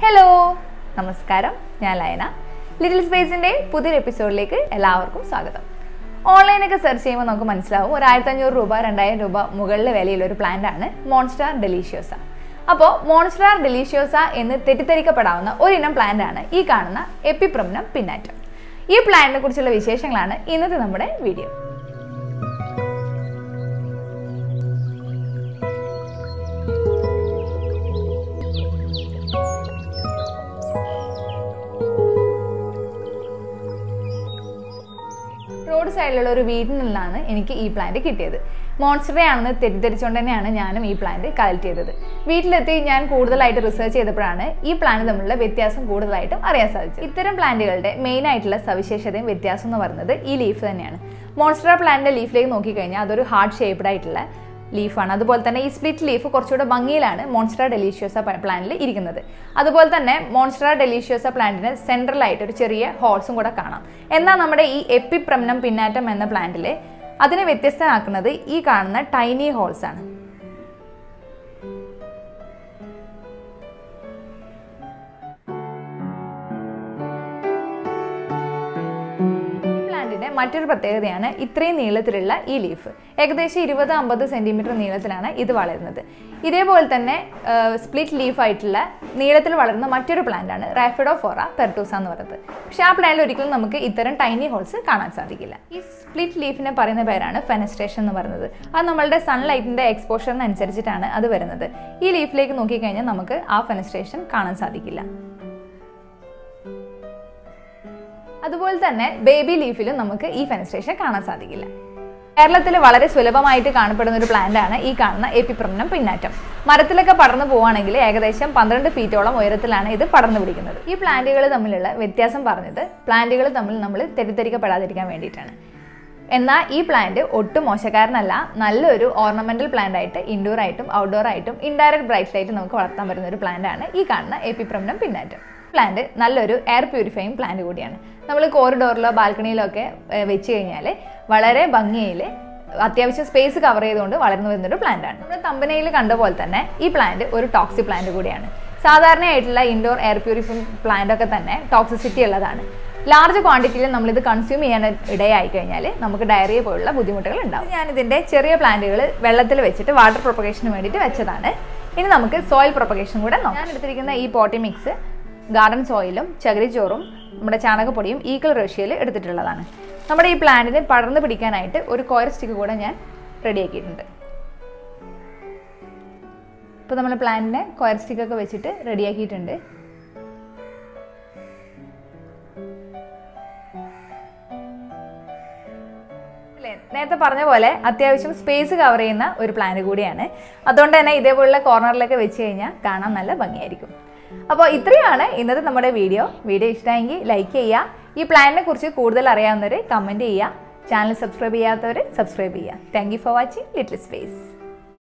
Hello നമസ്കാരം. ഞാൻ ലയന. ലിറ്റിൽ സ്പേസിന്റെ പുതിയൊരു എപ്പിസോഡിലേക്ക് എല്ലാവർക്കും സ്വാഗതം. ഓൺലൈനൊക്കെ സെർച്ച് ചെയ്യുമ്പോൾ നമുക്ക് മനസ്സിലാവും ഒരു ആയിരത്തി അഞ്ഞൂറ് രൂപ രണ്ടായിരം രൂപ മുകളിലെ വിലയുള്ള ഒരു പ്ലാന്റാണ് മോൺസ്റ്റാർ ഡെലീഷ്യോസ അപ്പോൾ മോൺസ്റ്റാർ ഡെലീഷ്യോസ എന്ന് തെറ്റിദ്ധരിക്കപ്പെടാവുന്ന ഒരിനം പ്ലാന്റാണ് ഈ കാണുന്ന എപ്പിപ്രമനം പിന്നാറ്റം ഈ പ്ലാന്റിനെ കുറിച്ചുള്ള വിശേഷങ്ങളാണ് ഇന്നത്തെ നമ്മുടെ വീഡിയോ സൈഡിലുള്ള ഒരു വീട്ടിൽ നിന്നാണ് എനിക്ക് ഈ പ്ലാന്റ് കിട്ടിയത്. മോൺസ്റ്ററെ ആണെന്ന് തെറ്റിദ്ധരിച്ചുകൊണ്ട് തന്നെയാണ് ഞാനും ഈ പ്ലാന്റ് കളക്ട് ചെയ്തത്. വീട്ടിലെത്തി ഞാൻ കൂടുതലായിട്ട് റിസർച്ച് ചെയ്തപ്പോഴാണ് ഈ പ്ലാന്റ് തമ്മിലുള്ള വ്യത്യാസം കൂടുതലായിട്ടും അറിയാൻ സാധിച്ചത്. ഇത്തരം പ്ലാന്റുകളുടെ മെയിൻ ആയിട്ടുള്ള സവിശേഷതയും വ്യത്യാസം എന്ന് പറയുന്നത് ഈ ലീഫ് തന്നെയാണ്. മോൺസ്റ്ററ പ്ലാന്റിന്റെ ലീഫിലേക്ക് നോക്കിക്കഴിഞ്ഞാൽ അതൊരു ഹാർഡ് ഷേപ്ഡ് ആയിട്ടുള്ള ലീഫാണ് അതുപോലെ തന്നെ ഈ സ്പ്ലിറ്റ് ലീഫ് കുറച്ചുകൂടെ ഭംഗിയിലാണ് മോൺസ്ട്രാ ഡെലീഷ്യോസ പ്ലാന്റിൽ ഇരിക്കുന്നത്. അതുപോലെ തന്നെ മോൺസ്ട്രാ ഡെലീഷ്യോസ പ്ലാന്റിന് സെൻട്രലായിട്ട് ഒരു ചെറിയ ഹോൾസും കൂടെ കാണാം. എന്നാൽ നമ്മുടെ ഈ എപ്പിപ്രംനം പിന്നാറ്റം എന്ന പ്ലാന്റിൽ അതിനെ വ്യത്യസ്തമാക്കുന്നത് ഈ കാണുന്ന ടൈനി ഹോൾസ് ആണ്. പ്ലാന്റിന്റെ മറ്റൊരു പ്രത്യേകതയാണ് ഇത്രയും നീളത്തിലുള്ള ഈ ലീഫ് ഏകദേശം ഇരുപത് അമ്പത് സെന്റിമീറ്റർ നീളത്തിലാണ് ഇത് വളരുന്നത്. ഇതേപോലെ തന്നെ സ്പ്ലിറ്റ് ലീഫ് ആയിട്ടുള്ള നീളത്തിൽ വളരുന്ന മറ്റൊരു പ്ലാന്റ് ആണ് റാഫിഡോഫോറ പെർട്ടൂസ എന്ന് പറയുന്നത്. പക്ഷെ ആ പ്ലാന്റിൽ ഒരിക്കലും നമുക്ക് ഇത്തരം ടൈനി ഹോൾസ് കാണാൻ സാധിക്കില്ല. ഈ സ്പ്ലിറ്റ് ലീഫിനെ പറയുന്ന പേരാണ് ഫെനസ്ട്രേഷൻ എന്ന് പറയുന്നത്. അത് നമ്മളുടെ സൺലൈറ്റിന്റെ എക്സ്പോഷറിനനുസരിച്ചിട്ടാണ് അത് വരുന്നത്. ഈ ലീഫിലേക്ക് നോക്കിക്കഴിഞ്ഞാൽ നമുക്ക് ആ ഫെനസ്ട്രേഷൻ കാണാൻ സാധിക്കില്ല. അതുപോലെ തന്നെ ബേബി ലീഫിലും നമുക്ക് ഈ ഫെനസ്ട്രേഷൻ കാണാൻ സാധിക്കില്ല. കേരളത്തിൽ വളരെ സുലഭമായിട്ട് കാണപ്പെടുന്ന ഒരു പ്ലാന്റ് ആണ് ഈ കാണുന്ന എപ്പിപ്രമനം പിന്നാറ്റം മരത്തിലൊക്കെ പടർന്നു പോവുകയാണെങ്കിൽ ഏകദേശം പന്ത്രണ്ട് ഫീറ്റോളം ഉയരത്തിലാണ് ഇത് പടർന്നു പിടിക്കുന്നത്. ഈ പ്ലാന്റുകൾ തമ്മിലുള്ള വ്യത്യാസം പറഞ്ഞത് പ്ലാന്റുകൾ തമ്മിൽ നമ്മൾ തെറ്റിദ്ധരിക്കപ്പെടാതിരിക്കാൻ വേണ്ടിയിട്ടാണ്. എന്നാൽ ഈ പ്ലാന്റ് ഒട്ടും മോശക്കാരനല്ല നല്ലൊരു ഓർണമെന്റൽ പ്ലാന്റ് ആയിട്ട് ഇൻഡോർ ആയിട്ടും ഔട്ട്ഡോർ ആയിട്ടും ഇൻഡയറക്ട് ബ്രൈറ്റ് ലൈറ്റ് നമുക്ക് വളർത്താൻ പറ്റുന്ന ഒരു പ്ലാന്റ് ആണ് ഈ കാണുന്ന എപ്പിപ്രമനം പിന്നാറ്റം പ്ലാന്റ് നല്ലൊരു എയർ പ്യൂരിഫയിങ് പ്ലാന്റ് കൂടിയാണ്. നമ്മൾ കോറിഡോറിലോ ബാൽക്കണിയിലോ ഒക്കെ വെച്ച് കഴിഞ്ഞാൽ വളരെ ഭംഗിയിൽ അത്യാവശ്യം സ്പേസ് കവർ ചെയ്തുകൊണ്ട് വളർന്നു വരുന്നൊരു പ്ലാന്റ് ആണ്. നമ്മുടെ തമ്പനയിൽ കണ്ട പോലെ തന്നെ ഈ പ്ലാന്റ് ഒരു ടോക്സി പ്ലാന്റ് കൂടിയാണ്. സാധാരണയായിട്ടുള്ള ഇൻഡോർ എയർ പ്യൂരിഫയിങ് പ്ലാന്റ് ഒക്കെ തന്നെ ടോക്സിസിറ്റി ഉള്ളതാണ്. ലാർജ് ക്വാണ്ടിറ്റിയിൽ നമ്മളിത് കൺസ്യൂം ചെയ്യാൻ ഇടയായി കഴിഞ്ഞാൽ നമുക്ക് ഡയറിയ പോലുള്ള ബുദ്ധിമുട്ടുകൾ ഉണ്ടാവും. ഞാൻ ഇതിന്റെ ചെറിയ പ്ലാന്റുകൾ വെള്ളത്തിൽ വെച്ചിട്ട് വാട്ടർ പ്രൊപ്പഗേഷന് വേണ്ടിയിട്ട് വെച്ചതാണ്. ഇനി നമുക്ക് സോയിൽ പ്രൊപ്പഗേഷൻ കൂടെ നോക്കാം. ഞാൻ എടുത്തിരിക്കുന്ന ഈ പോട്ടി മിക്സ് ഗാർഡൻ സോയിലും ചകിരിച്ചോറും നമ്മുടെ ചാണകപ്പൊടിയും ഈക്വൽ റേഷ്യയിൽ എടുത്തിട്ടുള്ളതാണ്. നമ്മുടെ ഈ പ്ലാന്റിന് പടർന്നു പിടിക്കാനായിട്ട് ഒരു കോയർ സ്റ്റിക്ക് കൂടെ ഞാൻ റെഡിയാക്കിയിട്ടുണ്ട് ഇപ്പോൾ നമ്മൾ പ്ലാന്റിനെ കോയർ സ്റ്റിക്കൊക്കെ വെച്ചിട്ട് റെഡിയാക്കിയിട്ടുണ്ട് നേരത്തെ പറഞ്ഞ പോലെ അത്യാവശ്യം സ്പേസ് കവർ ചെയ്യുന്ന ഒരു പ്ലാന്റ് കൂടിയാണ്. അതുകൊണ്ട് തന്നെ ഇതേപോലുള്ള കോർണറിലൊക്കെ വെച്ച് കഴിഞ്ഞാൽ കാണാൻ നല്ല ഭംഗിയായിരിക്കും. അപ്പോൾ ഇത്രയാണ് ഇന്നത്തെ നമ്മുടെ വീഡിയോ. വീഡിയോ ഇഷ്ടമായെങ്കിൽ ലൈക്ക് ചെയ്യുക. ഈ പ്ലാനിനെ കുറിച്ച് കൂടുതൽ അറിയാവുന്നവർ കമന്റ് ചെയ്യുക. ചാനൽ സബ്സ്ക്രൈബ് ചെയ്യാത്തവർ സബ്സ്ക്രൈബ് ചെയ്യുക. Thank for watching little space